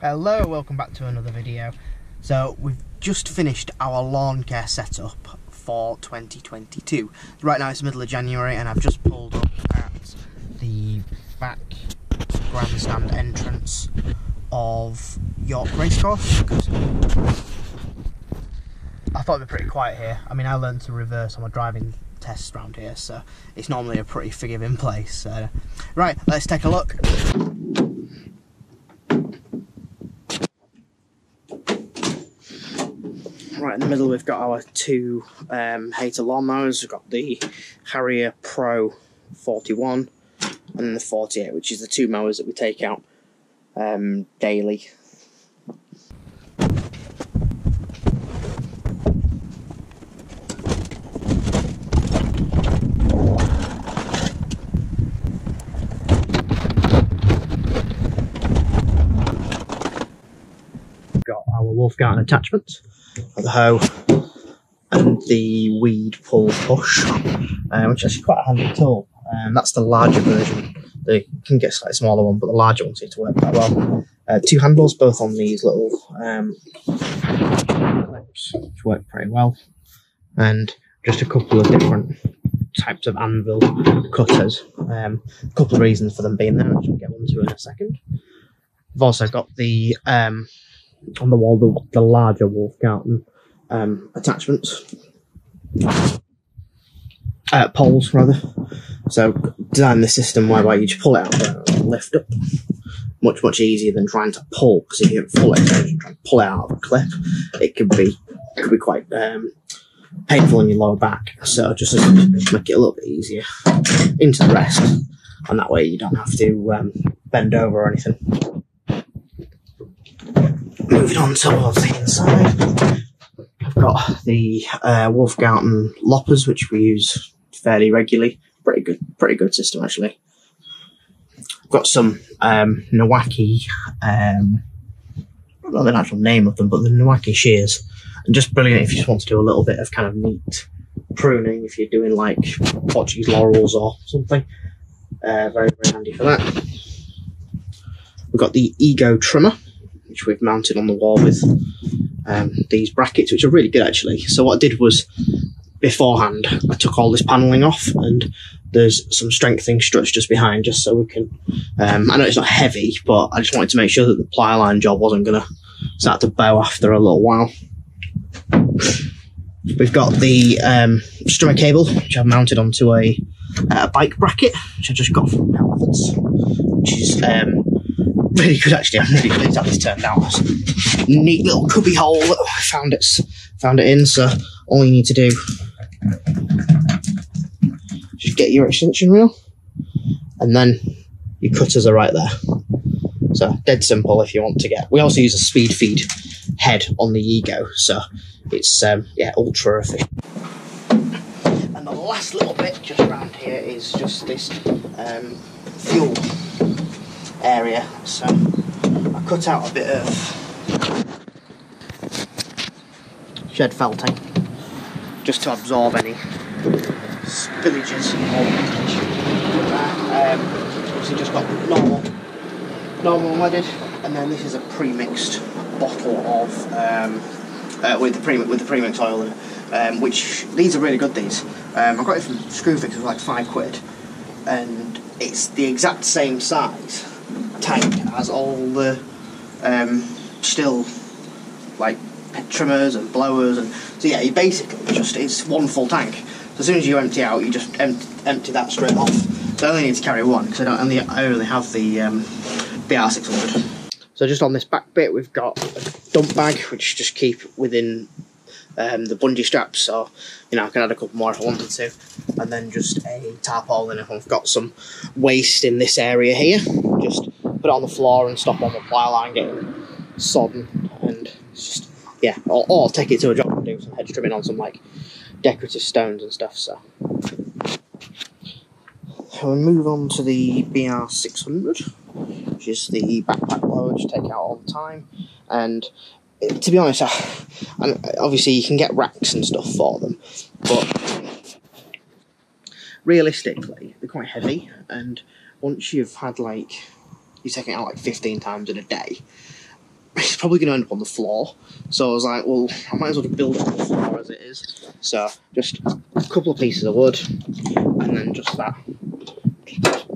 Hello, welcome back to another video. So we've just finished our lawn care setup for 2022. Right now it's the middle of January and I've just pulled up at the back grandstand entrance of York Racecourse I thought it'd be pretty quiet here. I mean I learned to reverse on my driving test around here so it's normally a pretty forgiving place. So, right, let's take a look. Right in the middle we've got our two um, Hayter lawnmowers. We've got the Harrier Pro 41 and the 48, which is the two mowers that we take out um, daily. We've got our Wolfgarten the hoe and the weed pull push, uh, which is actually quite a handy tool. Um, that's the larger version. They can get slightly smaller one, but the larger ones seem to work quite well. Uh, two handles, both on these little um, clips, which work pretty well, and just a couple of different types of anvil cutters. Um, a couple of reasons for them being there, which I'll get onto in a second. I've also got the um, on the wall the, the larger Wolfgarten um, attachments. Uh, poles, rather. So, design the system whereby you just pull it out and lift up. Much, much easier than trying to pull, because if you have full extension, trying to pull it out of a clip, it could be it could be quite um, painful in your lower back. So, just make it a little bit easier into the rest, and that way you don't have to um, bend over or anything. Moving on towards the inside, I've got the uh, Wolfgarten loppers, which we use fairly regularly. Pretty good, pretty good system actually. I've got some um, Niwaki, um, I don't know the actual name of them, but the Niwaki shears, and just brilliant if you just want to do a little bit of kind of neat pruning if you're doing like Portuguese laurels or something. Uh, very very handy for that. We've got the Ego trimmer which we've mounted on the wall with um, these brackets, which are really good actually. So what I did was beforehand, I took all this paneling off and there's some strengthening struts just behind, just so we can. Um, I know it's not heavy, but I just wanted to make sure that the ply line job wasn't going to start to bow after a little while. We've got the um, strimmer cable, which I've mounted onto a, a bike bracket, which I just got from Elephants, which is um, really good actually. I'm really pleased how this turned out. Neat little cubby hole that I found it found it in. So all you need to do just get your extension reel, and then your cutters are right there. So dead simple if you want to get. We also use a speed feed head on the Ego, so it's um, yeah ultra efficient. And the last little bit just around here is just this um, fuel area. So I cut out a bit of shed felting just to absorb any spillages um, obviously just got normal normal wedded and then this is a pre-mixed bottle of um, uh, with the pre with the premix oil in um, which these are really good these um, I got it from Screwfix for like five quid and it's the exact same size tank has all the um, Stihl like trimmers and blowers and so yeah you basically just it's one full tank. So as soon as you empty out you just empty, empty that straight off. So I only need to carry one because I don't only I only have the um, BR600 so just on this back bit we've got a dump bag which just keep within um, the bungee straps. So you know I can add a couple more if I wanted to. And then just a tarpaulin if I've got some waste in this area here. Just put it on the floor and stop on the ply line getting sodden. And just yeah or, or take it to a job and do some hedge trimming on some like decorative stones and stuff so. We move on to the BR600 which is the backpack blower which take out all the time. And to be honest I, obviously you can get racks and stuff for them but realistically they're quite heavy. And once you've had like you're taking out like 15 times in a day, it's probably going to end up on the floor. So I was like, well, I might as well build it on the floor as it is. So just a couple of pieces of wood, and then just that.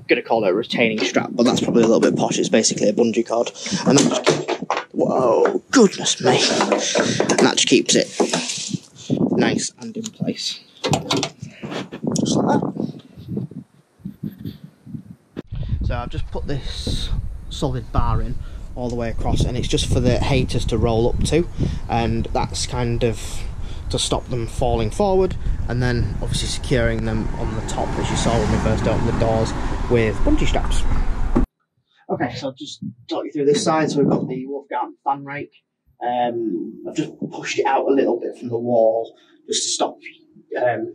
I'm gonna call it a retaining strap, but that's probably a little bit posh. It's basically a bungee cord, and just whoa, goodness me, and that just keeps it nice and in place, just like that. So I've just put this solid bar in all the way across and it's just for the Hayters to roll up to and that's kind of to stop them falling forward and then obviously securing them on the top as you saw when we first opened the doors with bungee straps. Okay, so I'll just talk you through this side. So we've got the Wolfgarten fan rake. Um, I've just pushed it out a little bit from the wall just to stop, um,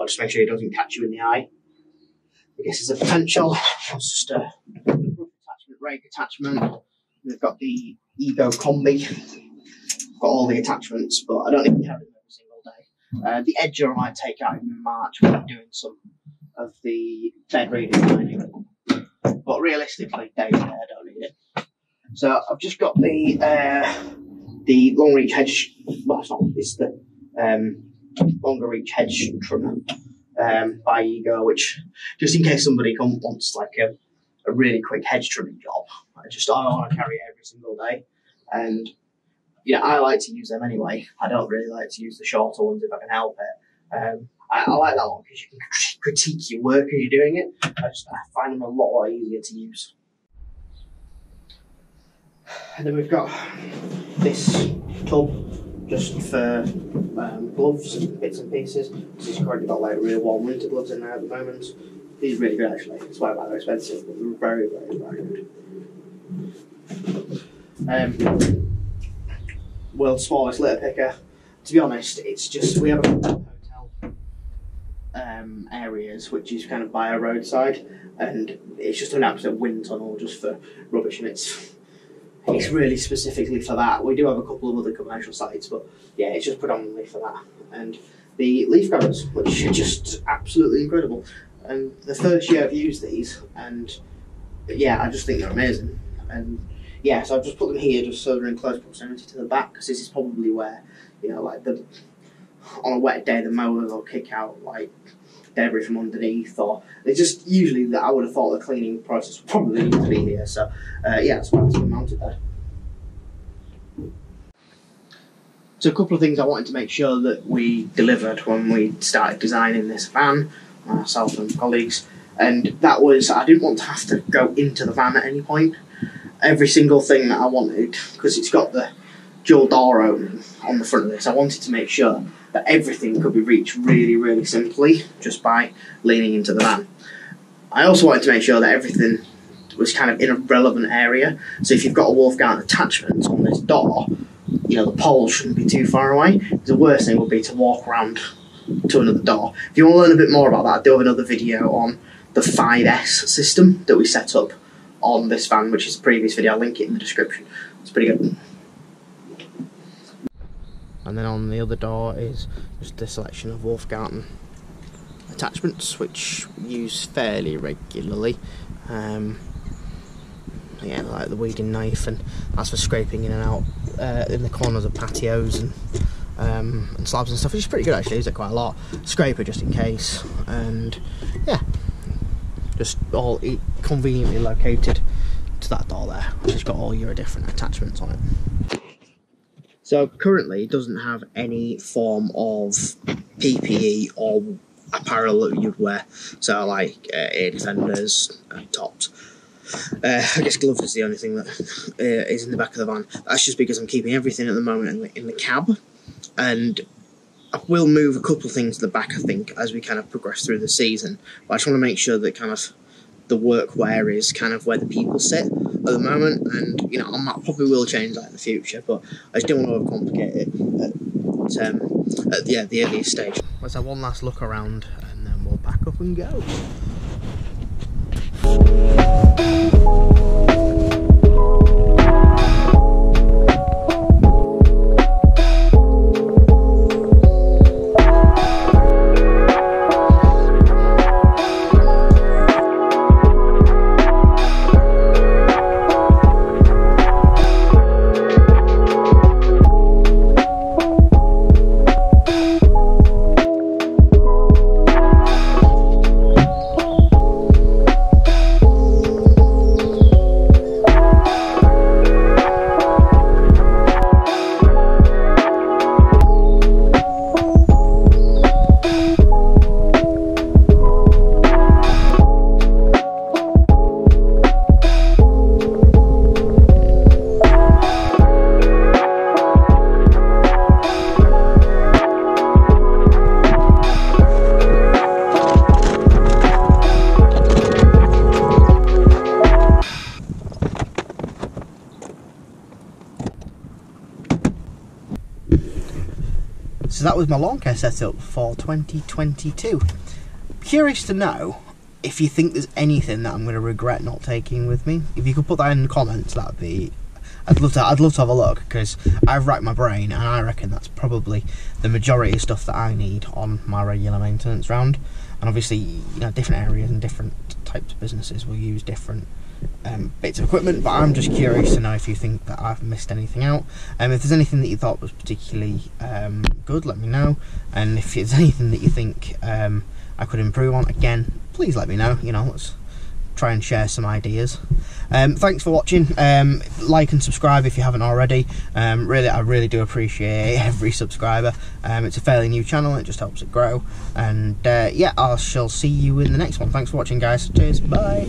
or just make sure it doesn't catch you in the eye. I guess it's a potential. It's just a rake attachment. We've got the Ego Combi. Got all the attachments, but I don't even carry them every single day. Uh, the edger I might take out in March when I'm doing some of the bed redesigning. But realistically, day to day, I don't need it. So I've just got the uh, the long reach hedge. Well, it's not. It's the um, longer reach hedge trimmer um, by Ego, which just in case somebody come, wants like a, a really quick hedge trimming job, I just I want to carry it every single day, and yeah, I like to use them anyway. I don't really like to use the shorter ones if I can help it. Um, I, I like that one because you can critique your work as you're doing it. I just I find them a lot, lot easier to use. And then we've got this tub just for um, gloves and bits and pieces. This has currently got like real warm winter gloves in there at the moment. These really good actually. It's why they're expensive, but they're very, very, very good. Um, world's smallest litter picker. To be honest, it's just we have a hotel um, areas which is kind of by a roadside, and it's just an absolute wind tunnel just for rubbish, and it's it's really specifically for that. We do have a couple of other commercial sites, but yeah, it's just predominantly for that. And the leaf grabbers, which are just absolutely incredible. And the first year I've used these, and yeah, I just think they're amazing. And yeah, so I've just put them here just so they're in close proximity to the back because this is probably where, you know, like the on a wet day the mower will kick out like debris from underneath, or it's just usually that I would have thought the cleaning process would probably need to be here. So uh, yeah, that's why it's been mounted there. So a couple of things I wanted to make sure that we delivered when we started designing this van, myself and colleagues, and that was I didn't want to have to go into the van at any point. Every single thing that I wanted, because it's got the dual door opening on the front of this, I wanted to make sure that everything could be reached really, really simply just by leaning into the van. I also wanted to make sure that everything was kind of in a relevant area. So if you've got a Wolfgarten attachment on this door, you know, the pole shouldn't be too far away. The worst thing would be to walk around to another door. If you want to learn a bit more about that, I do have another video on the 5S system that we set up on this van, which is a previous video. I'll link it in the description. It's pretty good and then on the other door is just a selection of Wolfgarten attachments which we use fairly regularly um, yeah like the weeding knife and that's for scraping in and out uh, in the corners of patios and um, and slabs and stuff which is pretty good actually use it quite a lot scraper just in case and yeah just all conveniently located to that door there which has got all your different attachments on it so currently it doesn't have any form of PPE or apparel that you'd wear. So like uh, ear defenders, and tops. Uh, I guess gloves is the only thing that uh, is in the back of the van. That's just because I'm keeping everything at the moment in the, in the cab, and I will move a couple of things to the back. I think as we kind of progress through the season, but I just want to make sure that kind of the workwear is kind of where the people sit at the moment, and you know, I might, probably will change that in the future, but I just don't want to overcomplicate it at, um, at yeah, the earliest stage. Let's have one last look around and then we'll pack up and go. That was my lawn care setup for 2022. Curious to know if you think there's anything that I'm going to regret not taking with me. If you could put that in the comments, that'd be. I'd love to. I'd love to have a look because I've racked my brain, and I reckon that's probably the majority of stuff that I need on my regular maintenance round. And obviously, you know, different areas and different types of businesses will use different um, bits of equipment, but I'm just curious to know if you think that I've missed anything out. Um, if there's anything that you thought was particularly um, good, let me know. And if there's anything that you think um, I could improve on, again, please let me know. You know, let's try and share some ideas. Um, thanks for watching. Um, like and subscribe if you haven't already. Um, really, I really do appreciate every subscriber. Um, it's a fairly new channel. It just helps it grow. And uh, yeah, I shall see you in the next one. Thanks for watching, guys. Cheers. Bye.